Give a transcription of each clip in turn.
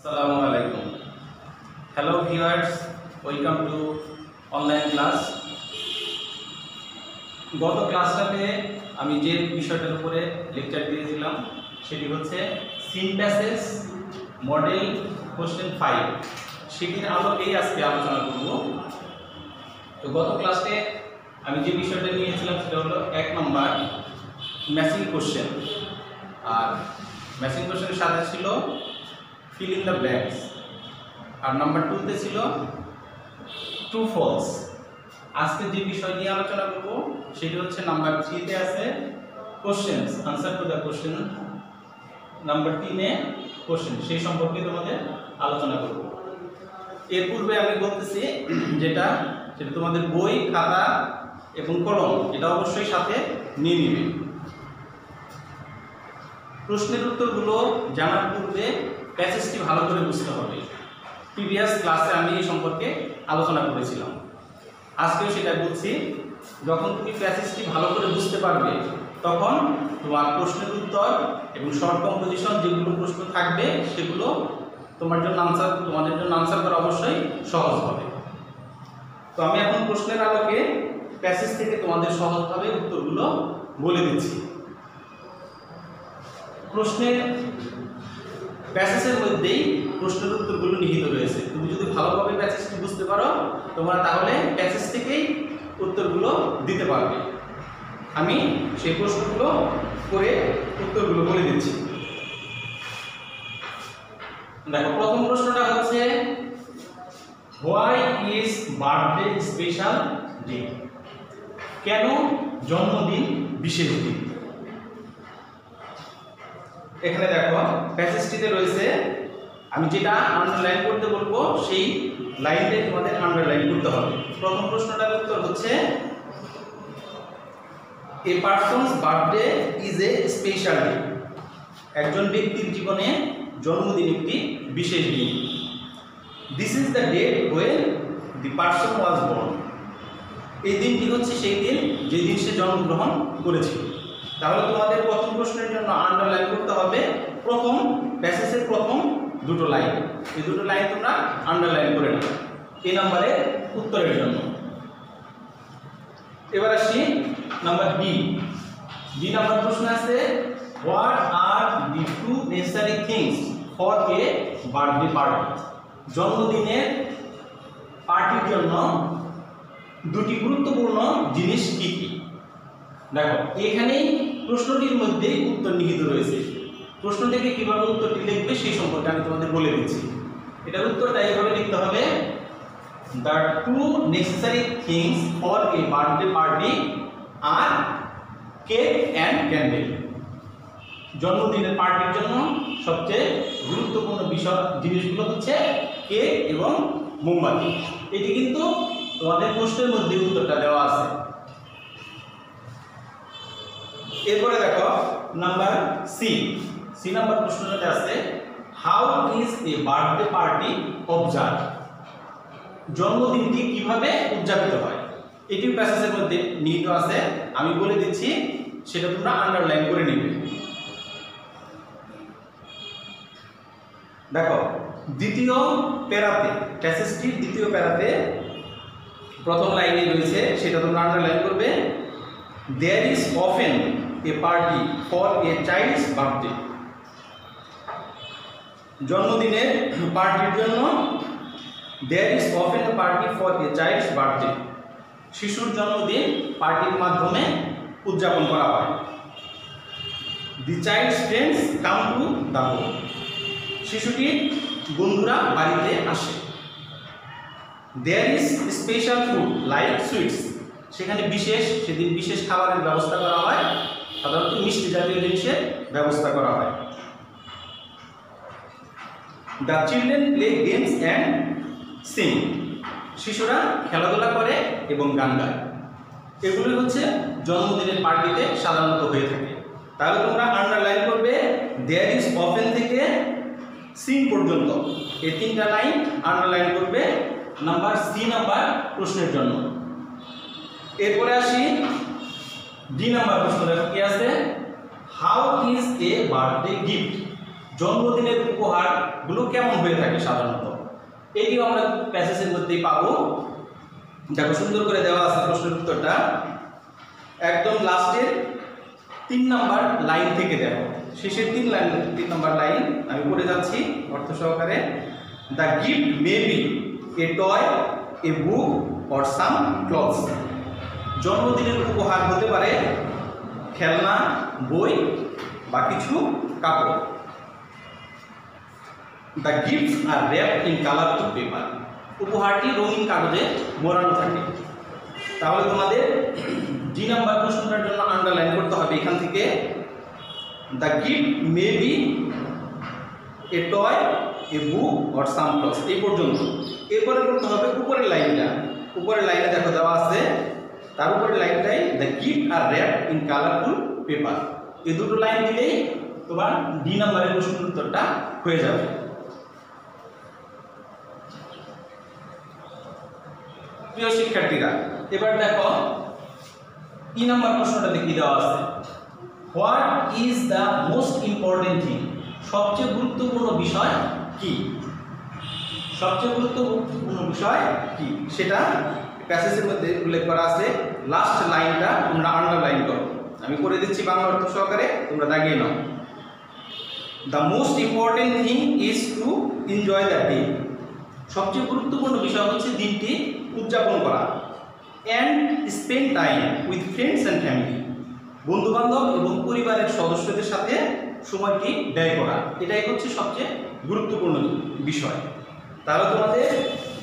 আসসালামু আলাইকুম। Hello viewers welcome to online class গত ক্লাসটাতে আমি যে বিষয়টার উপরে লেকচার দিয়েছিলাম, সেটি হচ্ছে seen passage model question five সেটির আলোকেই আজকে আলোচনা করব। তো গত ক্লাসে আমি যে বিষয়টা নিয়েছিলাম, সেটা হলো এক নম্বর ম্যাচিং কোশ্চেন আর ম্যাচিং কোশ্চেনের সাথে ছিল ফিল ইন দ্য ব্ল্যাঙ্কস আর নাম্বার টুতে ছিল ট্রু ফলস আজকে যে বিষয় নিয়ে আলোচনা করব, সেটি হচ্ছে নাম্বার থ্রিতে আছে questions answer to the question number তিনে কোশ্চেন সেই সম্পর্কে তোমাদের আলোচনা করব। এর পূর্বে আমি বলতেছি যেটা, সেটা তোমাদের বই, খাতা এবং কলম, এটা অবশ্যই সাথে নিয়ে নিবে। প্রশ্নের উত্তরগুলো জানার পূর্বে প্যাসেজটি ভালো করে বুঝতে হবে? প্রিভিয়াস ক্লাসে আমি এই সম্পর্কে আলোচনা করেছিলাম। আজকেও সেটা বলছি যখন তুমি প্যাসেজটি ভালো করে বুঝতে পারবে, তখন তোমার প্রশ্নের উত্তর এবং শর্ট কম্পোজিশন যেগুলো প্রশ্ন থাকবে, সেগুলো তোমার জন্য আনসার তোমাদের জন্য আনসার করা অবশ্যই সহজ হবে। তো আমি এখন প্রশ্নের আলোকে প্যাসেজ থেকে তোমাদের সহজভাবে উত্তরগুলো বলে দিচ্ছি। প্রশ্নের প্যাসেজের মধ্যেই প্রশ্নের উত্তরগুলো নিহিত রয়েছে। তুমি যদি ভালোভাবে প্যাসেজটি বুঝতে পারো, তোমরা তাহলে প্যাসেজ থেকেই উত্তরগুলো দিতে পারবে। আমি সেই প্রশ্নগুলো করে উত্তরগুলো বলে দিচ্ছি। দেখো, প্রথম প্রশ্নটা হচ্ছে, why is birthday special day? কেন জন্মদিন বিশেষ দিন? এখানে দেখো প্যাসেজটিতে রয়েছে, আমি যেটা আন্ডারলাইন করতে বলব, সেই লাইনটাই তোমাদের আন্ডারলাইন করতে হবে। প্রথম প্রশ্নটার উত্তর হচ্ছে a person's birthday is a special day একজন ব্যক্তির জীবনে জন্মদিন একটি বিশেষ দিন। This is the date when the person was born এই দিনটি হচ্ছে সেই দিন যে দিন সে জন্মগ্রহণ করেছিল। তাহলে তোমাদের প্রথম প্রশ্নের জন্য আন্ডারলাইন করতে হবে। প্রথম প্যাসেজের প্রথম দুটো লাইন এই দুটো লাইন তোমরা আন্ডারলাইন করে নাও। এই নাম্বারে উত্তরের জন্য। এবার আসি নাম্বার বি বি নাম্বার প্রশ্ন আছে what are the two necessary things for a birthday party জন্মদিনের পার্টির জন্য দুটি গুরুত্বপূর্ণ জিনিস কি কি? দেখো, এখানেই প্রশ্নটির মধ্যে উত্তর নিহিত রয়েছে। প্রশ্ন থেকে কীভাবে উত্তরটি লিখবে সেই সম্পর্কে আমি তোমাদের বলে দিচ্ছি। এটার উত্তরটা এইভাবে লিখতে হবে the two necessary things for a birthday party are cake and candle জন্মদিনের পার্টির জন্য সবচেয়ে গুরুত্বপূর্ণ বিষয় জিনিসগুলো হচ্ছে কেক এবং মোমবাতি। এটি কিন্তু তোমাদের প্রশ্নের মধ্যে উত্তরটা দেওয়া আছে। এরপরে দেখো নাম্বার সি সি নাম্বার প্রশ্নটাতে আছে how is a birthday party observe জন্মদিনটি কীভাবে উদযাপিত হয়? এটি প্যাসেজের মধ্যে নিহিত আছে। আমি বলে দিচ্ছি, সেটা তোমরা আন্ডারলাইন করে নেবে। দেখো, দ্বিতীয় প্যারাতে প্যাসেজটির দ্বিতীয় প্যারাতে প্রথম লাইনে রয়েছে, সেটা তোমরা আন্ডারলাইন করবে। There is often a party for a child's birthday. জন্মদিনের পার্টির জন্য there is often a party for a child's birthday শিশুর জন্মদিন পার্টির মাধ্যমে উদযাপন করা হয়। The child's friends come to the home শিশুটির বন্ধুরা বাড়িতে আসে। There is special food like sweets সেখানে বিশেষ, সেদিন বিশেষ খাবারের ব্যবস্থা করা হয়। সাধারণত মিষ্টি জাতীয় জিনিসের ব্যবস্থা করা হয়। The children play games and sing শিশুরা খেলাধুলা করে এবং গান গায়। এগুলি হচ্ছে জন্মদিনের পার্টিতে সাধারণত হয়ে থাকে। তাহলে তোমরা আন্ডারলাইন করবে দেয়ার ইজ অফেন থেকে সিং পর্যন্ত। এই তিনটা লাইন আন্ডারলাইন করবে নাম্বার সি নাম্বার প্রশ্নের জন্য। এরপরে আসি ডি নাম্বার প্রশ্ন দেখো কি আছে? How is a birthday gift জন্মদিনের উপহারগুলো কেমন হয়ে থাকে সাধারণত? এটিও আমরা প্যাসেজের মধ্যেই পাবো। দেখো সুন্দর করে দেওয়া আছে প্রশ্নের উত্তরটা। একদম লাস্টের তিন নাম্বার লাইন থেকে দেখো। শেষের তিন লাইন তিন নাম্বার লাইন আমি পড়ে যাচ্ছি অর্থ সহকারে। The gift may be a toy a book or some clothes জন্মদিনের উপহার হতে পারে খেলনা, বই বা কিছু কাপড়। The gifts are wrap in colourful paper উপহারটি রঙিন কাগজে মোড়ানো থাকে। তাহলে তোমাদের জি নাম্বার প্রশ্নটার জন্য আন্ডারলাইন করতে হবে। এখান থেকে the gift may be a toy a book or some clothes এই পর্যন্ত। এরপরে করতে হবে উপরের লাইনটা। উপরের লাইনে দেখো দেওয়া আছে তার উপরের লাইনটাই the gift are wrap in colourful paper এই দুটো লাইন দিলেই তোমার ডি নাম্বারের প্রশ্নের উত্তরটা হয়ে যাবে। প্রিয় শিক্ষার্থীরা, এবার দেখো ই নাম্বার প্রশ্নটা দেখি দেওয়া আছে। What is the most important thing সবচেয়ে গুরুত্বপূর্ণ বিষয় কি? সবচেয়ে গুরুত্বপূর্ণ বিষয় কি? সেটা প্যাসেজের মধ্যে উল্লেখ করা আছে লাস্ট লাইনটা তোমরা আন্ডারলাইন করো। আমি করে দিচ্ছি বাংলা অর্থ সহকারে, তোমরা দাগিয়ে নাও। The most important thing is to enjoy the day সবচেয়ে গুরুত্বপূর্ণ বিষয় হচ্ছে দিনটি উদযাপন করা। And spend time with friends and family বন্ধুবান্ধব এবং পরিবারের সদস্যদের সাথে সময়টি ব্যয় করা। এটাই হচ্ছে সবচেয়ে গুরুত্বপূর্ণ বিষয়। তাহলে তোমাদের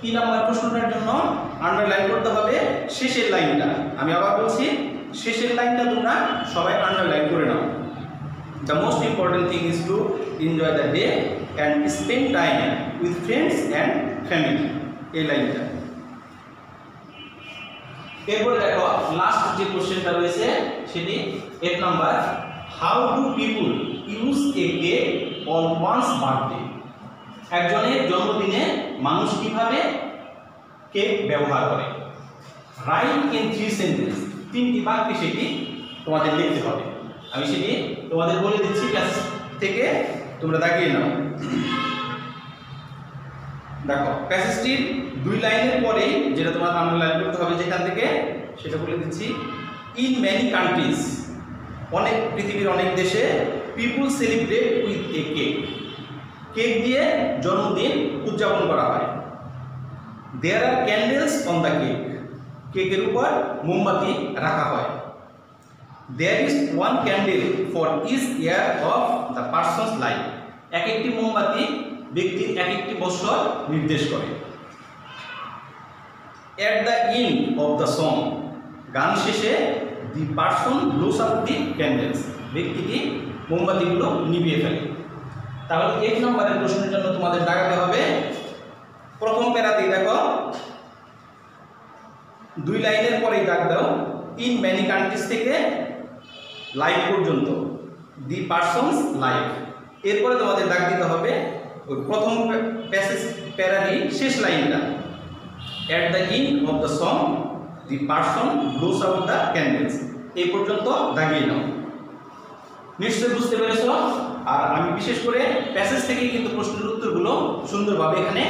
তিন নাম্বার প্রশ্নটার জন্য আন্ডারলাইন করতে হবে শেষের লাইনটা। আমি আবার বলছি, শেষের লাইনটা তোমরা সবাই আন্ডারলাইন করে নাও। The most important thing is to enjoy the day and spend time with friends and family এই লাইনটা। এরপরে দেখো লাস্ট যে কোশ্চেনটা রয়েছে, সেটি এক number. How do people use a cake on one's birthday একজনের জন্মদিনে মানুষ কীভাবে কেক ব্যবহার করে? রাইট ইন থ্রি সেন্টেন্স তিনটি বাক্যে সেটি তোমাদের লিখতে হবে। আমি সেটি তোমাদের বলে দিচ্ছি ক্লাস থেকে তোমরা দাগিয়ে নাও। দেখো, প্যাসেজটির দুই লাইনের পরেই যেটা তোমার আন্ডারলাইন করতে হবে, যেখান থেকে সেটা বলে দিচ্ছি ইন ম্যানি কান্ট্রিজ অনেক পৃথিবীর অনেক দেশে people celebrate with a cake cake দিয়ে জন্মদিন উদযাপন করা হয়। There are candles on the cake কেকের উপর মোমবাতি রাখা হয়। There is one candle for each year of the person's life এক একটি মোমবাতি ব্যক্তির এক একটি বছর নির্দেশ করে। At the end of the song গান শেষে the person blows up the candles ব্যক্তিটি মোমবাতিগুলো নিভিয়ে ফেলে। তাহলে এক নম্বরের প্রশ্নের জন্য তোমাদের দাগাতে হবে। প্রথম প্যারাতেই দেখো। দুই লাইনের পরেই দাগ দাও। ইন ম্যানি কান্ট্রিজ থেকে লাইফ পর্যন্ত। দি পার্সনস লাইফ এরপরে তোমাদের দাগ দিতে হবে। ওই প্রথম প্যাসেজ প্যারারি শেষ লাইনটা। At the end of the song the person blows out the candles এই পর্যন্ত দাগিয়ে নাও। নিশ্চয়ই বুঝতে পেরেছ? আর আমি বিশেষ করে প্যাসেজ থেকেই কিন্তু প্রশ্নের উত্তরগুলো সুন্দরভাবে এখানে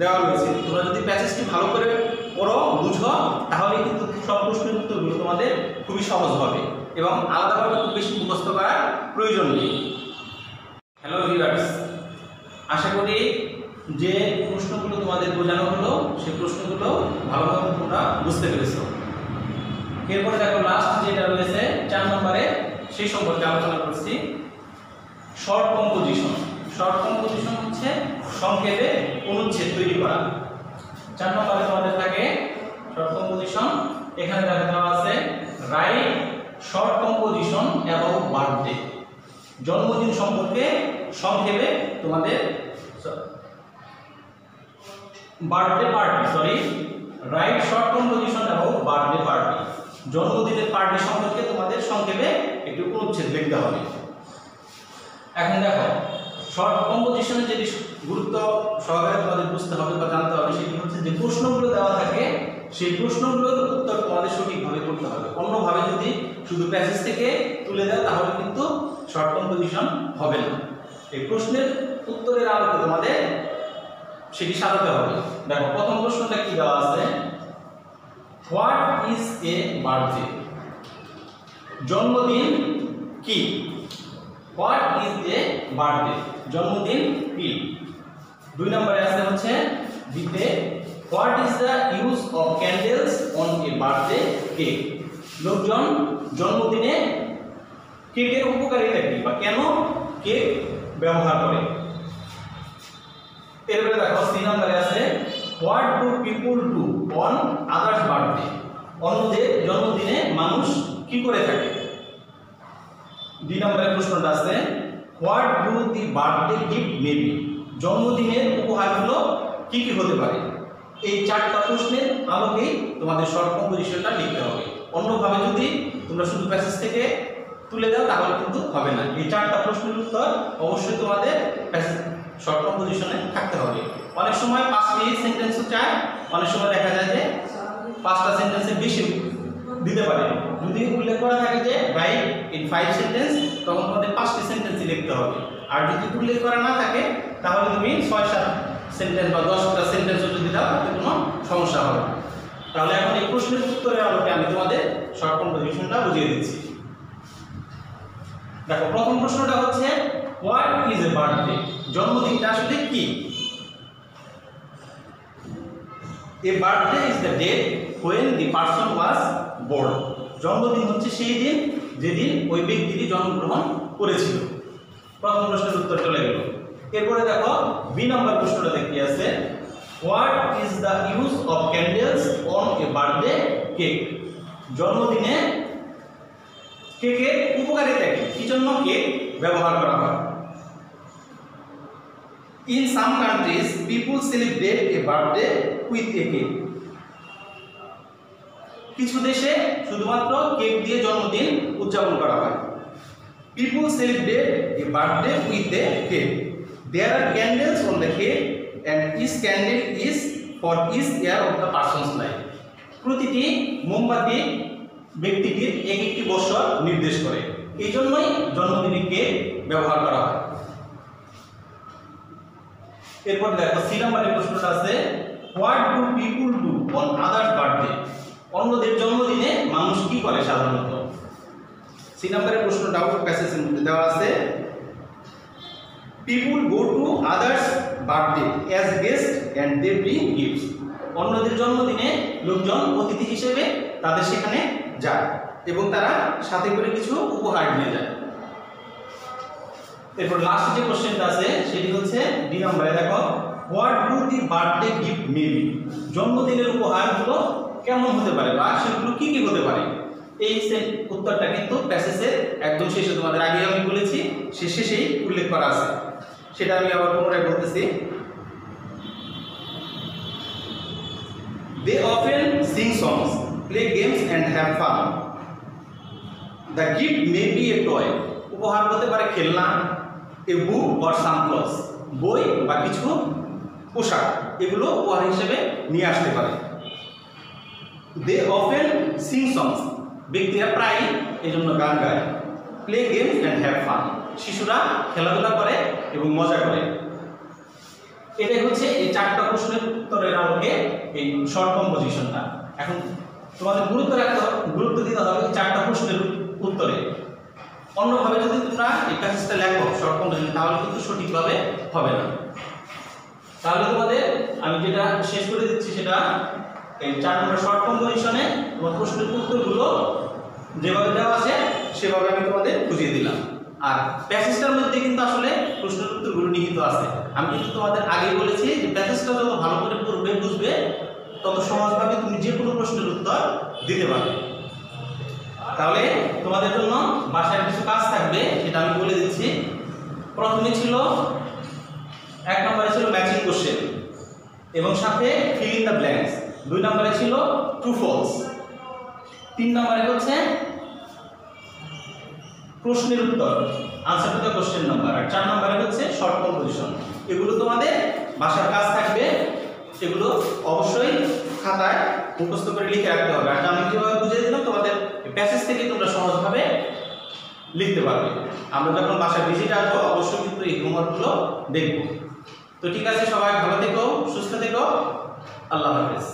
দেওয়া রয়েছে। তোমরা যদি প্যাসেজটি ভালো করে পড়ো, বুঝো তাহলে কিন্তু সব প্রশ্নের উত্তরগুলো তোমাদের খুবই সহজ হবে এবং আলাদাভাবে খুব বেশি মুখস্থ করার প্রয়োজন নেই। হ্যালো ভিউয়ার্স আশা করি যে প্রশ্নগুলো তোমাদের বোঝানো হলো সেই প্রশ্নগুলো ভালোভাবে তোমরা বুঝতে পেরেছ। এরপরে দেখো লাস্ট যেটা রয়েছে, চার নম্বরে সেই সম্পর্কে আলোচনা করছি। শর্ট কম্পোজিশন শর্ট কম্পোজিশন হচ্ছে সংক্ষেপে অনুচ্ছেদ তৈরি করা। চার নম্বরে তোমাদের থাকে শর্ট কম্পোজিশন এখানে দেখা দেওয়া আছে রাইট শর্ট কম্পোজিশন এবং বার্থডে জন্মদিন সম্পর্কে সংক্ষেপে তোমাদের birthday party sorry write short composition এবং বার্থডে পার্টি জন্মদিনের পার্টি সম্পর্কে তোমাদের সংক্ষেপে একটু অনুচ্ছেদ লিখতে হবে। এখন দেখো শর্ট কম্পোজিশনের যেটি গুরুত্ব সহকারে তোমাদের বুঝতে হবে বা জানতে হবে, সেটি হচ্ছে যে প্রশ্নগুলো দেওয়া থাকে, সেই প্রশ্নগুলোর উত্তর তোমাদের সঠিকভাবে করতে হবে। অন্যভাবে যদি শুধু প্যাসেজ থেকে তুলে দেয়, তাহলে কিন্তু শর্ট কম্পোজিশন হবে না। এই প্রশ্নের উত্তরের আলোকে তোমাদের সেটি সাজাতে হবে। দেখো, প্রথম প্রশ্নটা কি দেওয়া আছে? হোয়াট ইজ এ বার্থডে জন্মদিন কি? হোয়াট ইজ এ বার্থডে জন্মদিন কি? দুই নম্বরে আছে হচ্ছে দিতে what is the use of candles on a birthday cake লোকজন জন্মদিনে কেকের উপকারিতা কি বা কেন কেক ব্যবহার করে? এরপরে দেখো সি নম্বরে আছে what do people do on others birthday অন্যদের জন্মদিনে মানুষ কি করে থাকে? দুই নম্বরের প্রশ্নটা আছে, what do the birthday gift maybe জন্মদিনের উপহারগুলো কি কি হতে পারে? এই চারটা প্রশ্নের আলোকেই তোমাদের শর্ট কম্পোজিশনটা লিখতে হবে। অন্যভাবে যদি তোমরা শুধু প্যাসেজ থেকে তুলে দাও, তাহলে কিন্তু হবে না। এই চারটা প্রশ্নের উত্তর অবশ্যই তোমাদের শর্ট কম্পোজিশনে থাকতে হবে। অনেক সময় পাঁচটি সেন্টেন্সও চায়, অনেক সময় দেখা যায় যে পাঁচটা সেন্টেন্সে বেশি দিতে পারে। যদি উল্লেখ করা থাকে যে রাইট ইন ফাইভ সেন্টেন্স তখন তোমাদের পাঁচটি সেন্টেন্সই লিখতে হবে। আর যদি উল্লেখ করা না থাকে, তাহলে তুমি ছয়, সাত সেন্টেন্স বা দশটা সেন্টেন্সও যদি দাও, তাতে কোনো সমস্যা হবে তাহলে এখন এই প্রশ্নের উত্তরের আলোকে আমি তোমাদের শর্ট কম্পোজিশনটা বুঝিয়ে দিচ্ছি। দেখো, প্রথম প্রশ্নটা হচ্ছে হোয়াট ইজ এ বার্থডে জন্মদিনটা আসলে কি? A birthday is the date when the person was born জন্মদিন হচ্ছে সেই দিন যেদিন ওই ব্যক্তিটি জন্মগ্রহণ করেছিল। প্রথম প্রশ্নের উত্তর চলে গেল। এরপরে দেখো, বি নম্বর প্রশ্নটা দেখতে আছে what is the use of candles on a birthday cake? জন্মদিনে কেকের উপকারিতা কি? কি জন্য কেক ব্যবহার করা হয়? In some countries people celebrate a birthday with a cake কিছু দেশে শুধুমাত্র কেক দিয়ে জন্মদিন উদযাপন করা হয়। People celebrate a birthday with a cake there are candles on the cake and each candle is for each year of the person's life প্রতিটি মোমবাতি ব্যক্তিটির এক একটি বছর নির্দেশ করে। এই জন্যই জন্মদিনে কেক ব্যবহার করা হয়। এরপর দেখো সি নম্বরের প্রশ্নটা আছে what do people do on others' birthday অন্যদের জন্মদিনে মানুষ কি করে সাধারণত? সি নম্বরের প্রশ্নটাও প্যাসেজের মধ্যে দেওয়া আছে। People go to others' birthday as guest and they bring gifts অন্যদের জন্মদিনে লোকজন অতিথি হিসেবে তাদের সেখানে যায় এবং তারা সাথে করে কিছু উপহার নিয়ে যায়। এরপর লাস্ট যে কোশ্চেনটা আছে, সেটি হচ্ছে ডি নম্বরে দেখো। What do the birthday gift maybe জন্মদিনের উপহারগুলো কেমন হতে পারে বা সেগুলো কি কি হতে পারে এই সে- উত্তরটা কিন্তু প্যাসেজের একদম শেষে তোমাদের আগে আমি বলেছি সে শেষেই উল্লেখ করা আছে সেটা আমি আবার পুনরায় বলতেছি They often sing songs, play games and have fun. The gift may be a toy. উপহার হতে পারে খেলনা এ বুক অর সামক্লস বই বা কিছু পোশাক এগুলো উপহার হিসেবে নিয়ে আসতে পারে দে অফেন সিং সংস ব্যক্তিরা প্রায় এই জন্য গান গায় play games and have fun শিশুরা খেলাধুলা করে এবং মজা করে। এটাই হচ্ছে এই চারটা প্রশ্নের উত্তরের আলোকে এই শর্ট কম্পোজিশনটা এখন তোমাদের গুরুত্ব রাখতে গুরুত্ব দিতে হবে এই চারটা প্রশ্নের উত্তরে। অন্যভাবে যদি তোমরা এই প্যাসেজটা লেখো শর্ট কম্পোজিশন তাহলে কিন্তু সঠিকভাবে হবে না। তাহলে তোমাদের আমি যেটা শেষ করে দিচ্ছি সেটা এই চার নম্বর শর্ট কম্পোজিশনে তোমার প্রশ্নের উত্তরগুলো যেভাবে দেওয়া আছে, সেভাবে আমি তোমাদের বুঝিয়ে দিলাম। আর প্যাসেজটার মধ্যে কিন্তু আসলে প্রশ্নের উত্তরগুলো নিহিত আছে। আমি কিন্তু তোমাদের আগেই বলেছি যে প্যাসেজটা যত ভালো করে পড়বে, বুঝবে, তত সহজভাবে তুমি যে কোনো প্রশ্নের উত্তর দিতে পারবে। তাহলে তোমাদের জন্য বাসায় কিছু কাজ থাকবে, সেটা আমি বলে দিচ্ছি। প্রথমে ছিল, এক নম্বরে ছিল ম্যাচিং কোশ্চেন এবং সাথে ফিল ইন দ্য ব্ল্যাঙ্কস দুই নম্বরে ছিল ট্রু ফলস তিন নম্বরে হচ্ছে প্রশ্নের উত্তর। আনসার দ্য কোশ্চেন নাম্বার আর চার নম্বরে হচ্ছে শর্ট কম্পোজিশন এগুলো তোমাদের বাসার কাজ থাকবে সেগুলো অবশ্যই খাতায় মুখস্থ করে লিখে রাখতে হবে। আর আমি যেভাবে বুঝিয়ে দিলাম, তোমাদের প্যাসেজ থেকে তোমরা সহজভাবে লিখতে পারবে। আমরা যখন বাসায় ভিজিট আসব, অবশ্যই কিন্তু এই হোমওয়ার্কগুলো দেখব। তো ঠিক আছে, সবাই ভালো থেকো, সুস্থ থেকো। আল্লাহ হাফেজ।